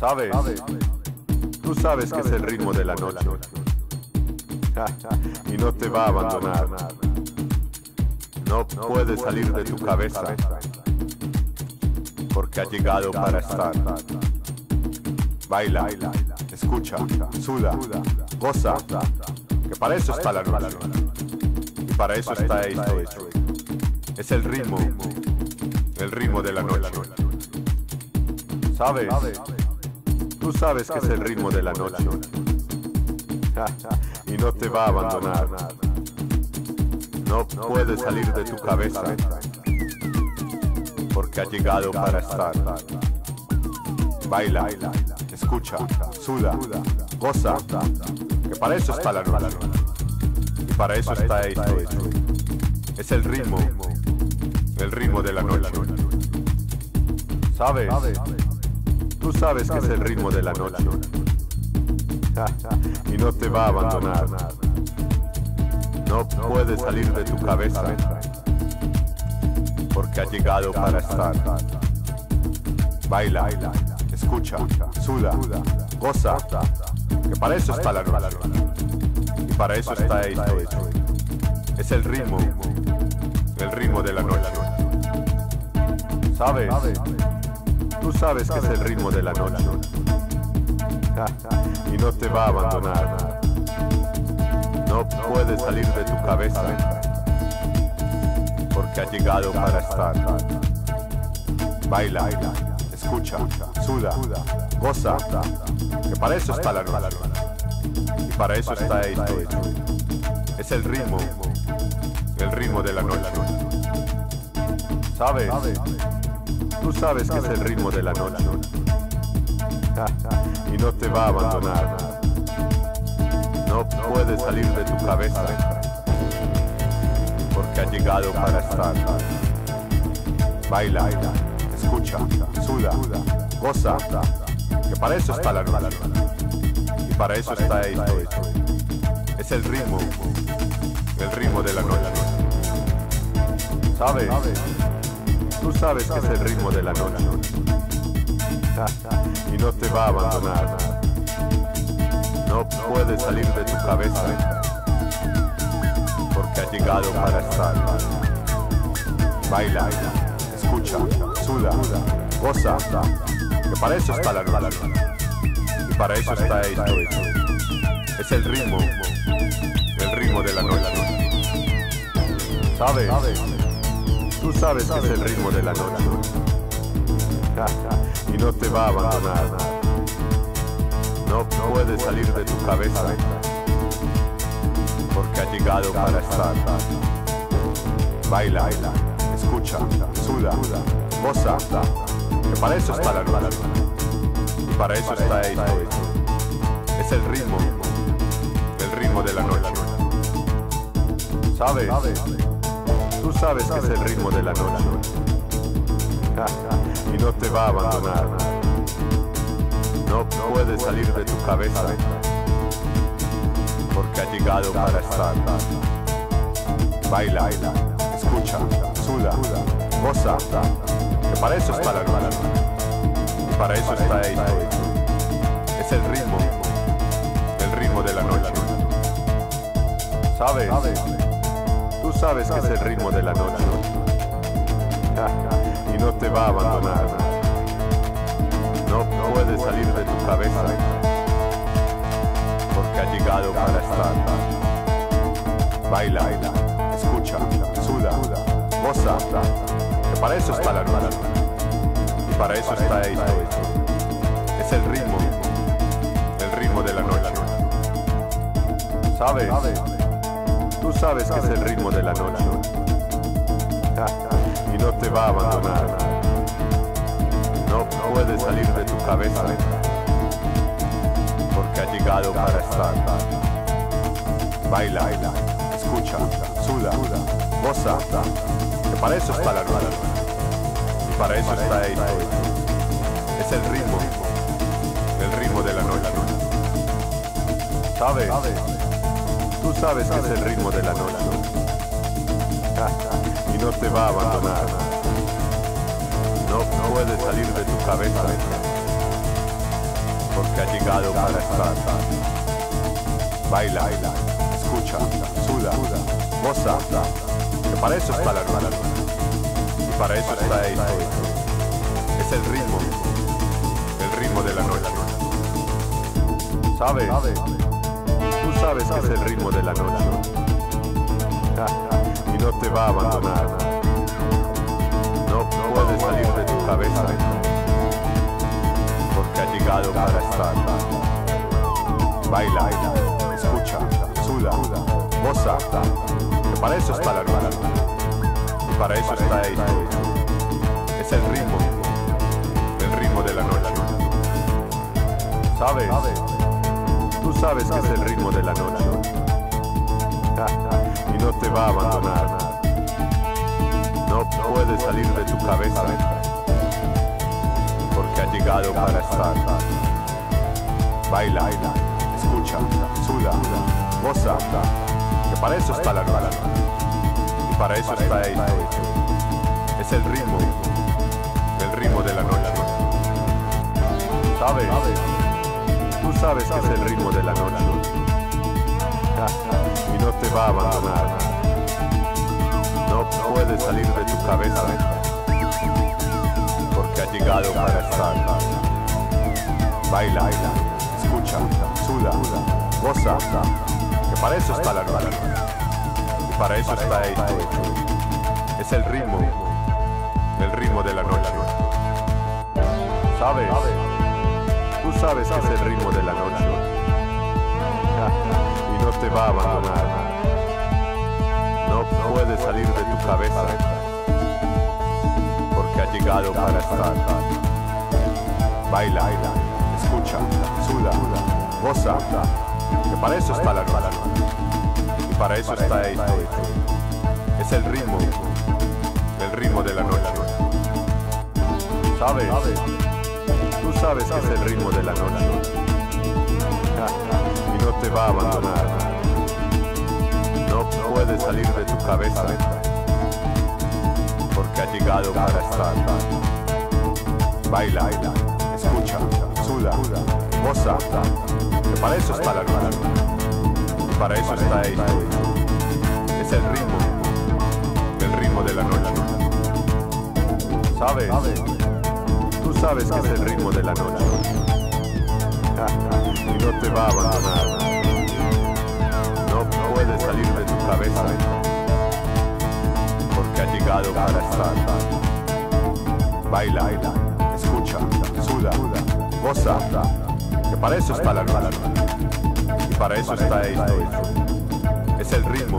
¿Sabes? Tú sabes que es el ritmo de la noche. y no te va a abandonar. No puede salir de tu cabeza. Porque ha llegado para estar. Baila, escucha, suda, goza. Que para eso está la noche. Y para eso está esto hecho. Es el ritmo. El ritmo de la noche. ¿Sabes? Tú sabes que es el ritmo de la noche. y no te va a abandonar. No puede salir de tu cabeza. Porque ha llegado para estar. Baila, escucha, suda, goza. Que para eso está la noche. Y para eso está esto hecho. Es el ritmo. El ritmo de la noche. ¿Sabes? Tú sabes que es el ritmo de la noche. y no te va a abandonar. No puede salir de tu cabeza. Porque ha llegado para estar. Baila, escucha, suda, goza. Que para eso está la noche. Y para eso está esto hecho. Es el ritmo. El ritmo de la noche. ¿Sabes? Tú sabes que es el ritmo de la noche. y no te va a abandonar. No puede salir de tu cabeza. Porque ha llegado para estar. Baila, escucha, suda, goza. Que para eso está la noche. Y para eso está esto hecho. Es el ritmo. El ritmo de la noche. ¿Sabes? Tú sabes que es el ritmo de la noche. y no te va a abandonar. No puede salir de tu cabeza. Porque ha llegado para estar. Baila, escucha, suda, goza. Que para eso está la noche. Y para eso está esto. Es el ritmo. El ritmo de la noche. ¿Sabes? Tú sabes que es el ritmo de la noche. y no te va a abandonar. No puede salir de tu cabeza. Porque ha llegado para estar. Baila, escucha, suda, goza. Para eso está la noche. Y para eso está esto. Es el ritmo. El ritmo de la noche. ¿Sabes? Tú sabes que es el ritmo de la noche. y no te va a abandonar. No puede salir de tu cabeza. Porque ha llegado para estar. Baila, escucha, suda, goza. Que para eso está la noche. Y para eso está esto. Es el ritmo. El ritmo de la noche. ¿Sabes? Tú sabes que es el ritmo de la noche. y no te va a abandonar. No puede salir de tu cabeza. Porque ha llegado para estar. Baila, escucha, suda, goza. Que para eso está la noche. Y para eso está hecho. Es el ritmo. El ritmo de la noche. ¿Sabes? Sabes que es el ritmo de la noche. y no te va a abandonar. No puede salir de tu cabeza. Porque ha llegado para estar. Baila, escucha, suda, goza. Que para eso está la noche. Y para eso está esto. Es el ritmo. El ritmo de la noche. ¿Sabes? Tú sabes que es el ritmo de la noche. y no te va a abandonar. No puede salir de tu cabeza. Porque ha llegado para estar. Baila, escucha, suda, goza. Que para eso está la noche. Y para eso está hecho. Es el ritmo. El ritmo de la noche. ¿Sabes? Tú sabes que es el ritmo de la noche. y no te va a abandonar. No puede salir de tu cabeza. porque ha llegado para estar. Baila, escucha, suda, goza, que para eso está la luna. Y para eso está esto. Es el ritmo, el ritmo de la noche. ¿Sabes? Sabes que es el ritmo de la noche. y no te va a abandonar. No puede salir de tu cabeza porque ha llegado para estar. Baila, escucha, suda, goza, que para eso está la luna. Y para eso está esto. Es el ritmo, el ritmo de la noche. ¿Sabes? Tú sabes que es el ritmo de la noche. y no te va a abandonar. No puede salir de tu cabeza porque ha llegado para estar. Baila, escucha, suda, goza, que para eso está la luna. Y para eso está esto. Es el ritmo, el ritmo de la noche. ¿Sabes? Tú sabes que es el ritmo de la noche. y no te va a abandonar. No puede salir de tu cabeza porque ha llegado para estar. Baila, escucha, suda, goza, que para eso está la luna. Y para eso está esto. Es el ritmo, el ritmo de la noche. ¿Sabes? Sabes que es el ritmo de la noche. y no te va a abandonar. No puede salir de tu cabeza porque ha llegado para estar. Baila, escucha, suda, goza, que para eso está la luna. Y para eso está esto. Es el ritmo, el ritmo de la noche. ¿Sabes? Tú sabes que es el ritmo de la noche. y no te va a abandonar. No puede salir de tu cabeza porque ha llegado para estar. Baila, escucha, suda, goza, que para eso está la luna. Y para eso está esto. Es el ritmo, el ritmo de la noche. ¿Sabes? Sabes que es el ritmo de la noche. y no te va a abandonar. No puede salir de tu cabeza porque ha llegado para estar. Baila, escucha, suda, goza, que para eso está la luna. Y para eso está esto. Es el ritmo,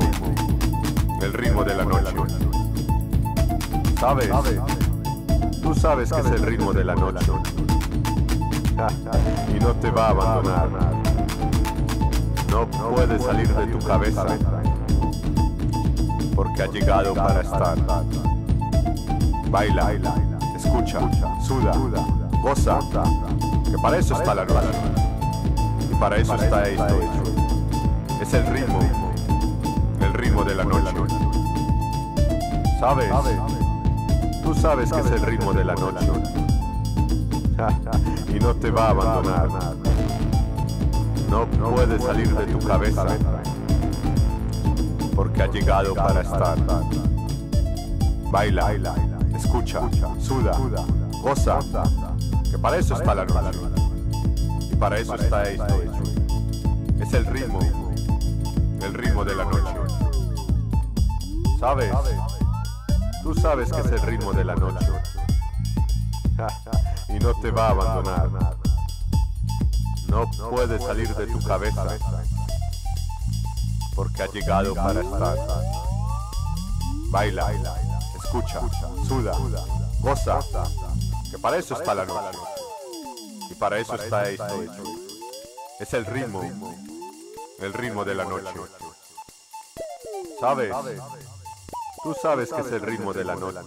el ritmo de la noche. ¿Sabes? Tú sabes que es el ritmo de la noche. y no te va a abandonar. No puede salir de tu cabeza porque ha llegado para estar. Baila, escucha, suda, goza, que para eso está la luna. Y para eso está esto. Es el ritmo, el ritmo de la noche. ¿Sabes? Tú sabes que es el ritmo de la noche. y no te va a abandonar. No puede salir de tu cabeza porque ha llegado para estar. Baila, escucha, suda, goza, que para eso está la luna. Y para eso está esto. Es el ritmo, el ritmo de la noche. ¿Sabes? Tú sabes que es el ritmo de la noche. y no te va a abandonar. No puede salir de tu cabeza porque ha llegado para estar. Baila, escucha, suda, goza, que para eso está la luna. Y para eso está esto. Es el ritmo, el ritmo de la noche. ¿Sabes? Tú sabes que es el ritmo de la noche.